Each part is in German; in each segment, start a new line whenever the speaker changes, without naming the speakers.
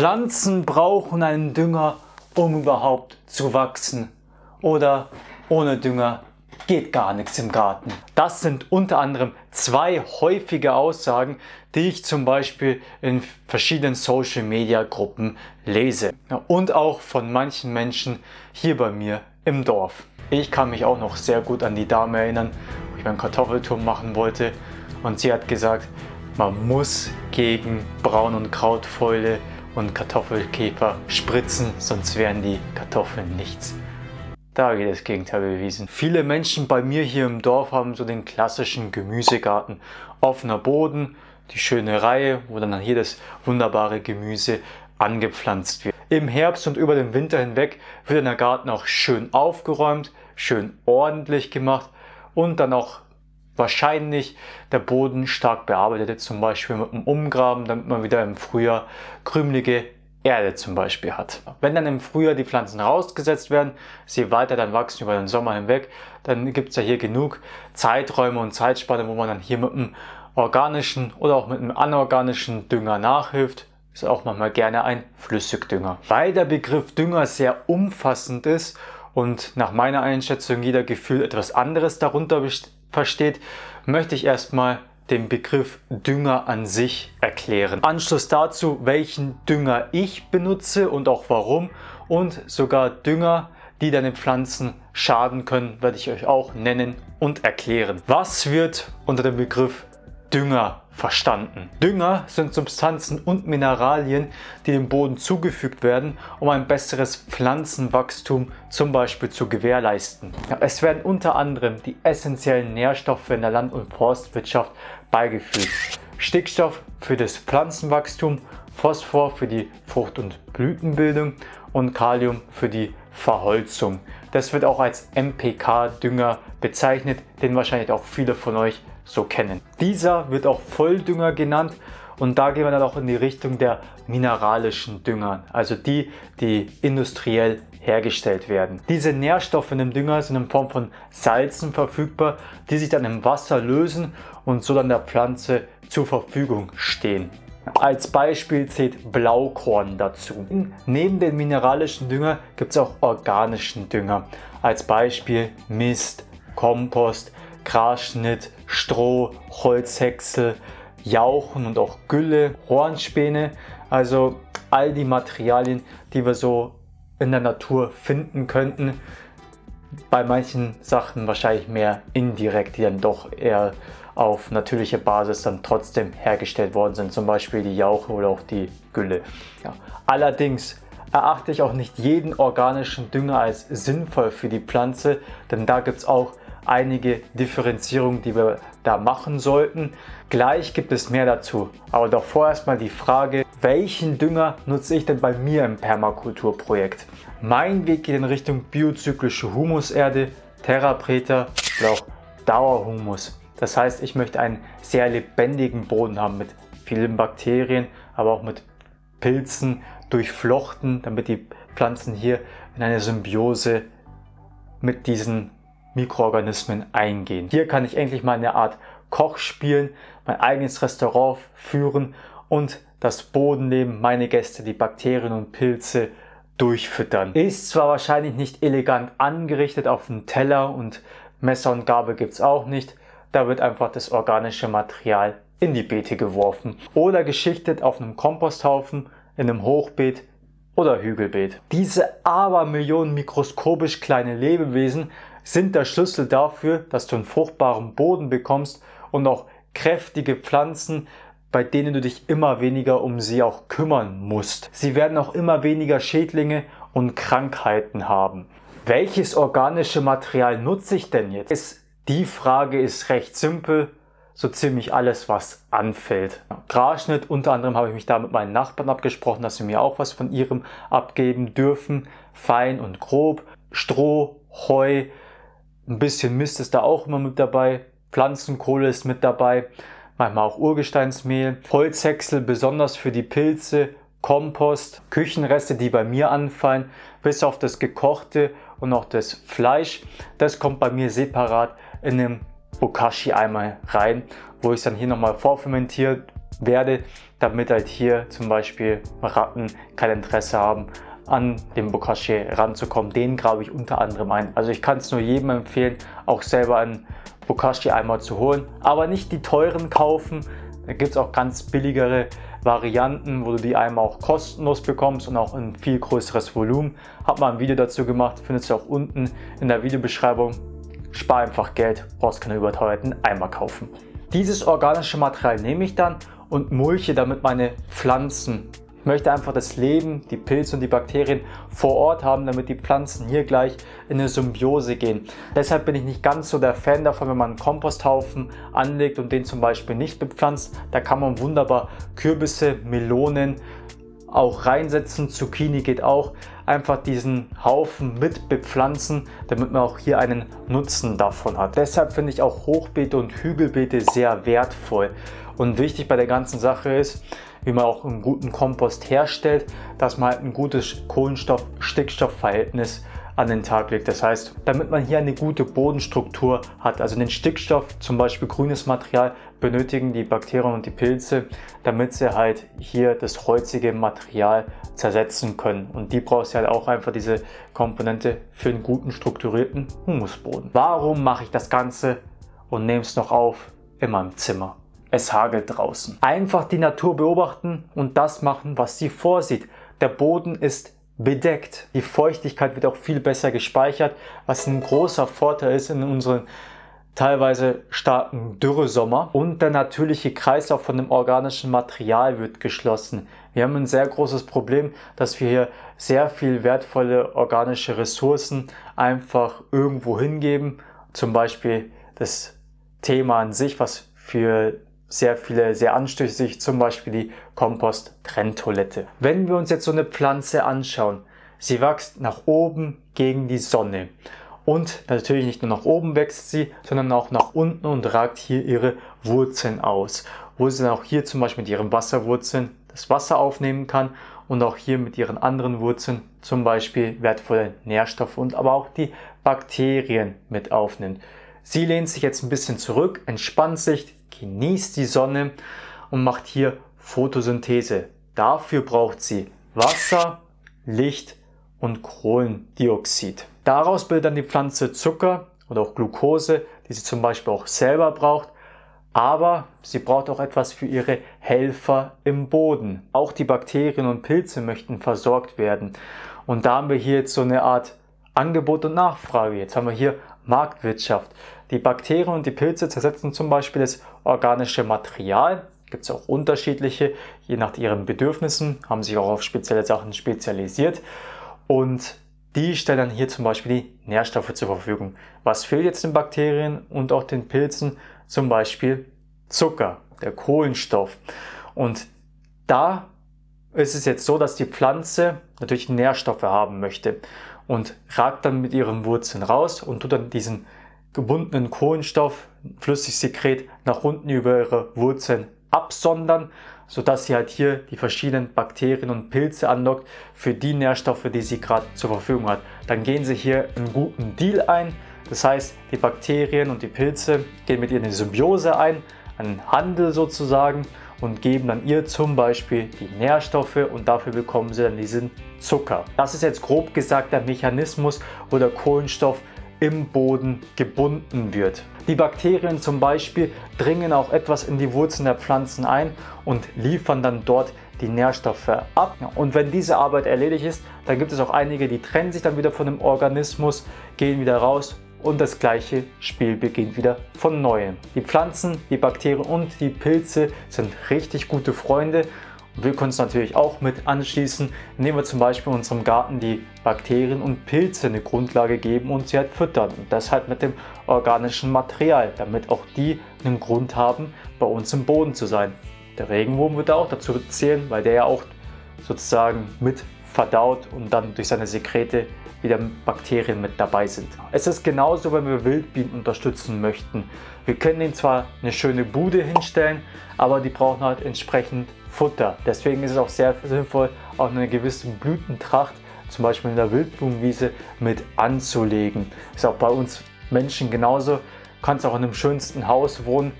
Pflanzen brauchen einen Dünger, um überhaupt zu wachsen. Oder ohne Dünger geht gar nichts im Garten. Das sind unter anderem zwei häufige Aussagen, die ich zum Beispiel in verschiedenen Social Media Gruppen lese. Und auch von manchen Menschen hier bei mir im Dorf. Ich kann mich auch noch sehr gut an die Dame erinnern, wo ich meinen Kartoffelturm machen wollte. Und sie hat gesagt, man muss gegen Braun- und Krautfäule und Kartoffelkäfer spritzen, sonst wären die Kartoffeln nichts. Da geht das Gegenteil bewiesen. Viele Menschen bei mir hier im Dorf haben so den klassischen Gemüsegarten. Offener Boden, die schöne Reihe, wo dann hier das wunderbare Gemüse angepflanzt wird. Im Herbst und über den Winter hinweg wird der Garten auch schön aufgeräumt, schön ordentlich gemacht und dann auch wahrscheinlich der Boden stark bearbeitet, zum Beispiel mit einem Umgraben, damit man wieder im Frühjahr krümelige Erde zum Beispiel hat. Wenn dann im Frühjahr die Pflanzen rausgesetzt werden, sie weiter dann wachsen über den Sommer hinweg, dann gibt es ja hier genug Zeiträume und Zeitspanne, wo man dann hier mit einem organischen oder auch mit einem anorganischen Dünger nachhilft. Ist auch manchmal gerne ein Flüssigdünger. Weil der Begriff Dünger sehr umfassend ist und nach meiner Einschätzung jeder Gefühl etwas anderes darunter versteht, möchte ich erstmal den Begriff Dünger an sich erklären. Anschluss dazu, welchen Dünger ich benutze und auch warum und sogar Dünger, die deinen Pflanzen schaden können, werde ich euch auch nennen und erklären. Was wird unter dem Begriff Dünger verstanden. Dünger sind Substanzen und Mineralien, die dem Boden zugefügt werden, um ein besseres Pflanzenwachstum zum Beispiel zu gewährleisten. Es werden unter anderem die essentiellen Nährstoffe in der Land- und Forstwirtschaft beigefügt. Stickstoff für das Pflanzenwachstum, Phosphor für die Frucht- und Blütenbildung und Kalium für die Verholzung. Das wird auch als MPK-Dünger bezeichnet, den wahrscheinlich auch viele von euch so kennen. Dieser wird auch Volldünger genannt und da gehen wir dann auch in die Richtung der mineralischen Dünger, also die, die industriell hergestellt werden. Diese Nährstoffe in dem Dünger sind in Form von Salzen verfügbar, die sich dann im Wasser lösen und so dann der Pflanze zur Verfügung stehen. Als Beispiel zählt Blaukorn dazu. Neben den mineralischen Dünger gibt es auch organischen Dünger. Als Beispiel Mist, Kompost, Grasschnitt, Stroh, Holzhäcksel, Jauchen und auch Gülle, Hornspäne. Also all die Materialien, die wir so in der Natur finden könnten. Bei manchen Sachen wahrscheinlich mehr indirekt, die dann doch eher auf natürliche Basis dann trotzdem hergestellt worden sind, zum Beispiel die Jauche oder auch die Gülle. Ja. Allerdings erachte ich auch nicht jeden organischen Dünger als sinnvoll für die Pflanze, denn da gibt es auch einige Differenzierungen, die wir da machen sollten. Gleich gibt es mehr dazu. Aber davor erstmal die Frage, welchen Dünger nutze ich denn bei mir im Permakulturprojekt? Mein Weg geht in Richtung biozyklische Humuserde, Terra Preta oder auch Dauerhumus. Das heißt, ich möchte einen sehr lebendigen Boden haben mit vielen Bakterien, aber auch mit Pilzen durchflochten, damit die Pflanzen hier in eine Symbiose mit diesen Mikroorganismen eingehen. Hier kann ich endlich mal eine Art Koch spielen, mein eigenes Restaurant führen und das Bodenleben, meine Gäste, die Bakterien und Pilze durchfüttern. Ist zwar wahrscheinlich nicht elegant angerichtet auf dem Teller und Messer und Gabel gibt es auch nicht, da wird einfach das organische Material in die Beete geworfen oder geschichtet auf einem Komposthaufen, in einem Hochbeet oder Hügelbeet. Diese Abermillionen mikroskopisch kleine Lebewesen sind der Schlüssel dafür, dass du einen fruchtbaren Boden bekommst und auch kräftige Pflanzen, bei denen du dich immer weniger um sie auch kümmern musst. Sie werden auch immer weniger Schädlinge und Krankheiten haben. Welches organische Material nutze ich denn jetzt? Die Frage ist recht simpel. So ziemlich alles, was anfällt. Grasschnitt, unter anderem habe ich mich da mit meinen Nachbarn abgesprochen, dass sie mir auch was von ihrem abgeben dürfen. Fein und grob. Stroh, Heu, ein bisschen Mist ist da auch immer mit dabei. Pflanzenkohle ist mit dabei. Manchmal auch Urgesteinsmehl. Holzhäcksel besonders für die Pilze. Kompost. Küchenreste, die bei mir anfallen. Bis auf das gekochte und auch das Fleisch. Das kommt bei mir separat in einem Bokashi-Eimer rein, wo ich dann hier nochmal vorfermentiert werde, damit halt hier zum Beispiel Ratten kein Interesse haben, an den Bokashi ranzukommen. Den grabe ich unter anderem ein. Also ich kann es nur jedem empfehlen, auch selber einen Bokashi einmal zu holen, aber nicht die teuren kaufen. Da gibt es auch ganz billigere Varianten, wo du die einmal auch kostenlos bekommst und auch ein viel größeres Volumen. Hab mal ein Video dazu gemacht, findest du auch unten in der Videobeschreibung. Spar einfach Geld, brauchst keine überteuerten Eimer kaufen. Dieses organische Material nehme ich dann und mulche damit meine Pflanzen. Ich möchte einfach das Leben, die Pilze und die Bakterien vor Ort haben, damit die Pflanzen hier gleich in eine Symbiose gehen. Deshalb bin ich nicht ganz so der Fan davon, wenn man einen Komposthaufen anlegt und den zum Beispiel nicht bepflanzt. Da kann man wunderbar Kürbisse, Melonen, auch reinsetzen. Zucchini geht auch. Einfach diesen Haufen mit bepflanzen, damit man auch hier einen Nutzen davon hat. Deshalb finde ich auch Hochbeete und Hügelbeete sehr wertvoll. Und wichtig bei der ganzen Sache ist, wie man auch einen guten Kompost herstellt, dass man halt ein gutes Kohlenstoff-Stickstoff-Verhältnis an den Tag legt. Das heißt, damit man hier eine gute Bodenstruktur hat, also den Stickstoff, zum Beispiel grünes Material, benötigen die Bakterien und die Pilze, damit sie halt hier das holzige Material zersetzen können. Und die brauchst du halt auch einfach diese Komponente für einen guten strukturierten Humusboden. Warum mache ich das Ganze und nehme es noch auf in meinem Zimmer? Es hagelt draußen. Einfach die Natur beobachten und das machen, was sie vorsieht. Der Boden ist bedeckt. Die Feuchtigkeit wird auch viel besser gespeichert, was ein großer Vorteil ist in unseren teilweise starken Dürresommer. Und der natürliche Kreislauf von dem organischen Material wird geschlossen. Wir haben ein sehr großes Problem, dass wir hier sehr viel wertvolle organische Ressourcen einfach irgendwo hingeben. Zum Beispiel das Thema an sich, was für sehr viele sehr anstößig, zum Beispiel die Kompost-Trenntoilette. Wenn wir uns jetzt so eine Pflanze anschauen, sie wächst nach oben gegen die Sonne. Und natürlich nicht nur nach oben wächst sie, sondern auch nach unten und ragt hier ihre Wurzeln aus. Wo sie dann auch hier zum Beispiel mit ihren Wasserwurzeln das Wasser aufnehmen kann und auch hier mit ihren anderen Wurzeln zum Beispiel wertvolle Nährstoffe und aber auch die Bakterien mit aufnimmt. Sie lehnt sich jetzt ein bisschen zurück, entspannt sich, genießt die Sonne und macht hier Photosynthese. Dafür braucht sie Wasser, Licht und Kohlendioxid. Daraus bildet dann die Pflanze Zucker oder auch Glucose, die sie zum Beispiel auch selber braucht. Aber sie braucht auch etwas für ihre Helfer im Boden. Auch die Bakterien und Pilze möchten versorgt werden. Und da haben wir hier jetzt so eine Art Angebot und Nachfrage. Jetzt haben wir hier Marktwirtschaft. Die Bakterien und die Pilze zersetzen zum Beispiel das organische Material. Gibt es auch unterschiedliche, je nach ihren Bedürfnissen, haben sich auch auf spezielle Sachen spezialisiert. Und die stellen dann hier zum Beispiel die Nährstoffe zur Verfügung. Was fehlt jetzt den Bakterien und auch den Pilzen? Zum Beispiel Zucker, der Kohlenstoff. Und da ist es jetzt so, dass die Pflanze natürlich Nährstoffe haben möchte und ragt dann mit ihren Wurzeln raus und tut dann diesen gebundenen Kohlenstoff, Flüssigsekret nach unten über ihre Wurzeln absondern, sodass sie halt hier die verschiedenen Bakterien und Pilze anlockt für die Nährstoffe, die sie gerade zur Verfügung hat. Dann gehen sie hier einen guten Deal ein. Das heißt, die Bakterien und die Pilze gehen mit ihr eine Symbiose ein, einen Handel sozusagen und geben dann ihr zum Beispiel die Nährstoffe und dafür bekommen sie dann diesen Zucker. Das ist jetzt grob gesagt der Mechanismus, wo der Kohlenstoff im Boden gebunden wird. Die Bakterien zum Beispiel dringen auch etwas in die Wurzeln der Pflanzen ein und liefern dann dort die Nährstoffe ab. Und wenn diese Arbeit erledigt ist, dann gibt es auch einige, die trennen sich dann wieder von dem Organismus, gehen wieder raus und das gleiche Spiel beginnt wieder von neuem. Die Pflanzen, die Bakterien und die Pilze sind richtig gute Freunde und wir können uns natürlich auch mit anschließen, indem wir zum Beispiel unserem Garten die Bakterien und Pilze eine Grundlage geben und sie halt füttern. Und das halt mit dem organischen Material, damit auch die einen Grund haben, bei uns im Boden zu sein. Der Regenwurm wird da auch dazu zählen, weil der ja auch sozusagen mit verdaut und dann durch seine Sekrete wieder Bakterien mit dabei sind. Es ist genauso, wenn wir Wildbienen unterstützen möchten. Wir können ihnen zwar eine schöne Bude hinstellen, aber die brauchen halt entsprechend Futter. Deswegen ist es auch sehr sinnvoll, auch eine gewisse Blütentracht, zum Beispiel in der Wildblumenwiese, mit anzulegen. Ist auch bei uns Menschen genauso. Du kannst auch in einem schönsten Haus wohnen.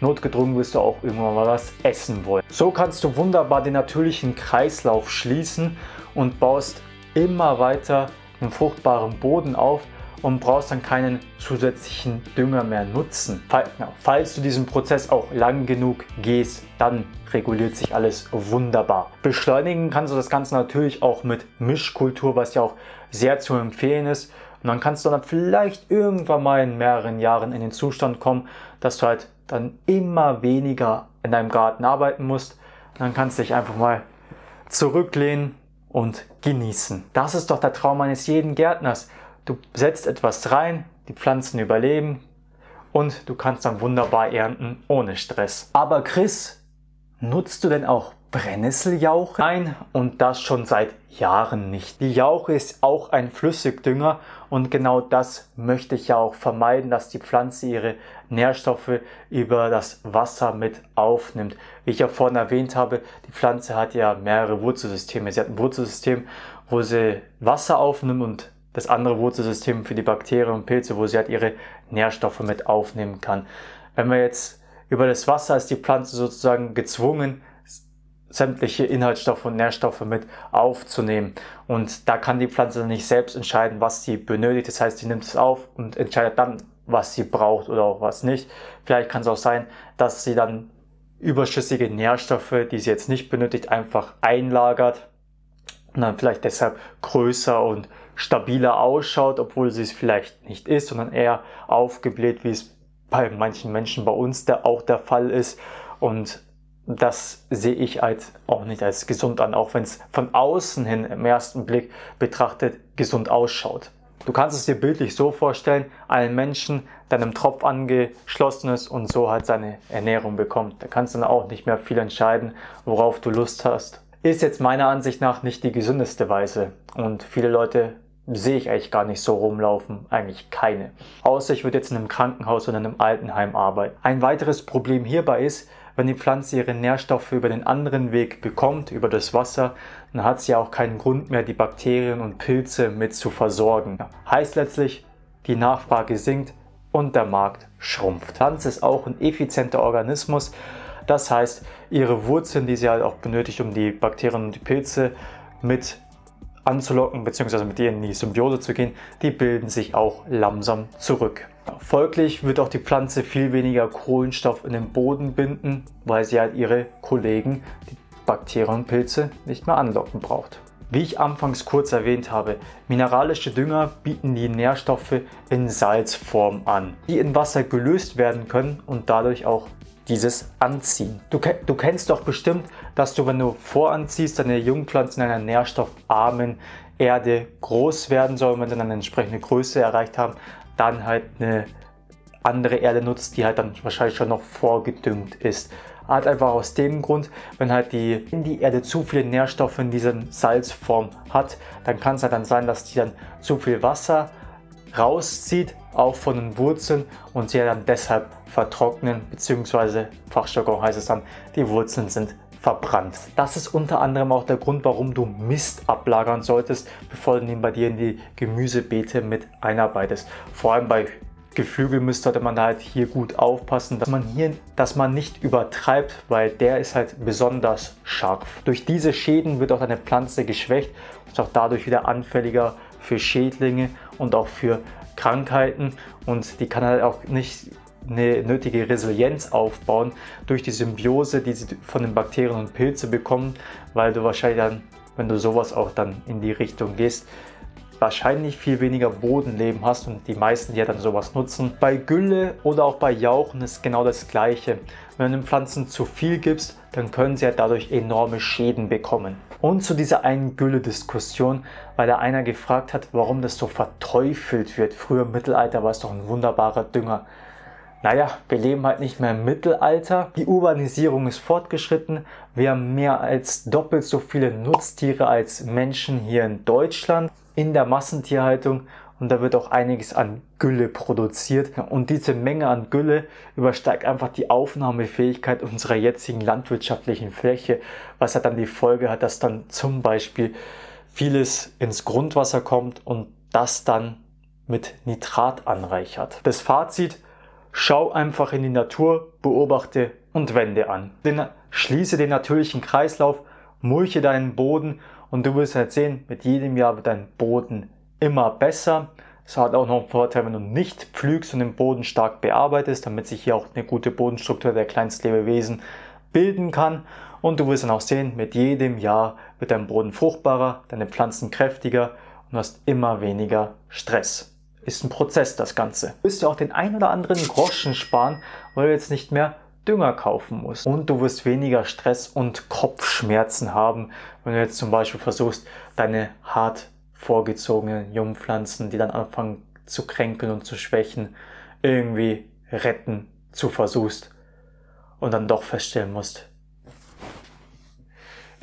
notgedrungen wirst du auch irgendwann mal was essen wollen. So kannst du wunderbar den natürlichen Kreislauf schließen und baust immer weiter einen fruchtbaren Boden auf und brauchst dann keinen zusätzlichen Dünger mehr nutzen. Falls du diesen Prozess auch lang genug gehst, dann reguliert sich alles wunderbar. Beschleunigen kannst du das Ganze natürlich auch mit Mischkultur, was ja auch sehr zu empfehlen ist. Und dann kannst du dann vielleicht irgendwann mal in mehreren Jahren in den Zustand kommen, dass du halt dann immer weniger in deinem Garten arbeiten musst. Und dann kannst du dich einfach mal zurücklehnen und genießen. Das ist doch der Traum eines jeden Gärtners. Du setzt etwas rein, die Pflanzen überleben und du kannst dann wunderbar ernten ohne Stress. Aber Chris, nutzt du denn auch Brennnesseljauche? Nein, und das schon seit Jahren nicht. Die Jauche ist auch ein Flüssigdünger und genau das möchte ich ja auch vermeiden, dass die Pflanze ihre Nährstoffe über das Wasser mit aufnimmt. Wie ich ja vorhin erwähnt habe, die Pflanze hat ja mehrere Wurzelsysteme. Sie hat ein Wurzelsystem, wo sie Wasser aufnimmt und das andere Wurzelsystem für die Bakterien und Pilze, wo sie halt ihre Nährstoffe mit aufnehmen kann. Wenn wir jetzt über das Wasser ist die Pflanze sozusagen gezwungen, sämtliche Inhaltsstoffe und Nährstoffe mit aufzunehmen. Und da kann die Pflanze nicht selbst entscheiden, was sie benötigt. Das heißt, sie nimmt es auf und entscheidet dann, was sie braucht oder auch was nicht. Vielleicht kann es auch sein, dass sie dann überschüssige Nährstoffe, die sie jetzt nicht benötigt, einfach einlagert und dann vielleicht deshalb größer und stabiler ausschaut, obwohl sie es vielleicht nicht ist, sondern eher aufgebläht, wie es bei manchen Menschen bei uns der auch der Fall ist. Und das sehe ich halt auch nicht als gesund an, auch wenn es von außen hin im ersten Blick betrachtet gesund ausschaut. Du kannst es dir bildlich so vorstellen, einen Menschen, der einem Tropf angeschlossen ist und so halt seine Ernährung bekommt. Da kannst du dann auch nicht mehr viel entscheiden, worauf du Lust hast. Ist jetzt meiner Ansicht nach nicht die gesündeste Weise. Und viele Leute sehe ich eigentlich gar nicht so rumlaufen, eigentlich keine. Außer ich würde jetzt in einem Krankenhaus oder in einem Altenheim arbeiten. Ein weiteres Problem hierbei ist, wenn die Pflanze ihre Nährstoffe über den anderen Weg bekommt, über das Wasser, dann hat sie auch keinen Grund mehr, die Bakterien und Pilze mit zu versorgen. Heißt letztlich, die Nachfrage sinkt und der Markt schrumpft. Die Pflanze ist auch ein effizienter Organismus. Das heißt, ihre Wurzeln, die sie halt auch benötigt, um die Bakterien und die Pilze mit anzulocken bzw. mit denen in die Symbiose zu gehen, die bilden sich auch langsam zurück. Folglich wird auch die Pflanze viel weniger Kohlenstoff in den Boden binden, weil sie halt ihre Kollegen, die Bakterien und Pilze, nicht mehr anlocken braucht. Wie ich anfangs kurz erwähnt habe, mineralische Dünger bieten die Nährstoffe in Salzform an, die in Wasser gelöst werden können und dadurch auch dieses Anziehen. Du, du, kennst doch bestimmt, dass du, wenn du voranziehst, deine Jungpflanzen in einer nährstoffarmen Erde groß werden sollen, wenn sie dann eine entsprechende Größe erreicht haben, dann halt eine andere Erde nutzt, die halt dann wahrscheinlich schon noch vorgedüngt ist. Halt einfach aus dem Grund, wenn halt die, in die Erde zu viele Nährstoffe in dieser Salzform hat, dann kann es halt dann sein, dass die dann zu viel Wasser rauszieht, auch von den Wurzeln und sie dann deshalb vertrocknen, beziehungsweise Fachjargon heißt es dann, die Wurzeln sind verbrannt. Das ist unter anderem auch der Grund, warum du Mist ablagern solltest, bevor du ihn bei dir in die Gemüsebeete mit einarbeitest. Vor allem bei Geflügelmist sollte man halt hier gut aufpassen, dass man hier, dass man nicht übertreibt, weil der ist halt besonders scharf. Durch diese Schäden wird auch deine Pflanze geschwächt und ist auch dadurch wieder anfälliger für Schädlinge und auch für Krankheiten und die kann halt auch nicht eine nötige Resilienz aufbauen durch die Symbiose, die sie von den Bakterien und Pilze bekommen, weil du wahrscheinlich dann, wenn du sowas auch dann in die Richtung gehst, wahrscheinlich viel weniger Bodenleben hast und die meisten, ja dann sowas nutzen. Bei Gülle oder auch bei Jauchen ist genau das gleiche. Wenn du den Pflanzen zu viel gibst, dann können sie ja dadurch enorme Schäden bekommen. Und zu dieser einen Gülle-Diskussion, weil da einer gefragt hat, warum das so verteufelt wird. Früher im Mittelalter war es doch ein wunderbarer Dünger. Naja, wir leben halt nicht mehr im Mittelalter. Die Urbanisierung ist fortgeschritten. Wir haben mehr als doppelt so viele Nutztiere als Menschen hier in Deutschland in der Massentierhaltung und da wird auch einiges an Gülle produziert. Und diese Menge an Gülle übersteigt einfach die Aufnahmefähigkeit unserer jetzigen landwirtschaftlichen Fläche, was halt dann die Folge hat, dass dann zum Beispiel vieles ins Grundwasser kommt und das dann mit Nitrat anreichert. Das Fazit, Schau einfach in die Natur, beobachte und wende an. Schließe den natürlichen Kreislauf, mulche deinen Boden und du wirst halt sehen, mit jedem Jahr wird dein Boden immer besser. Es hat auch noch einen Vorteil, wenn du nicht pflügst und den Boden stark bearbeitest, damit sich hier auch eine gute Bodenstruktur der Kleinstlebewesen bilden kann. Und du wirst dann auch sehen, mit jedem Jahr wird dein Boden fruchtbarer, deine Pflanzen kräftiger und hast immer weniger Stress. Ist ein Prozess das Ganze. Du wirst ja auch den ein oder anderen Groschen sparen, weil du jetzt nicht mehr Dünger kaufen musst. Und du wirst weniger Stress und Kopfschmerzen haben, wenn du jetzt zum Beispiel versuchst, deine hart vorgezogenen Jungpflanzen, die dann anfangen zu kränkeln und zu schwächen, irgendwie retten zu versuchst und dann doch feststellen musst,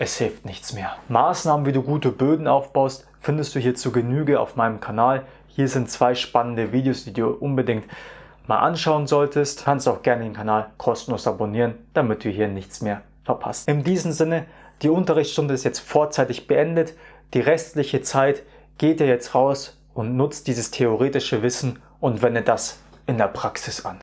es hilft nichts mehr. Maßnahmen, wie du gute Böden aufbaust, findest du hier zu Genüge auf meinem Kanal. Hier sind zwei spannende Videos, die du unbedingt mal anschauen solltest. Kannst auch gerne den Kanal kostenlos abonnieren, damit du hier nichts mehr verpasst. In diesem Sinne, die Unterrichtsstunde ist jetzt vorzeitig beendet. Die restliche Zeit geht ihr jetzt raus und nutzt dieses theoretische Wissen und wendet das in der Praxis an.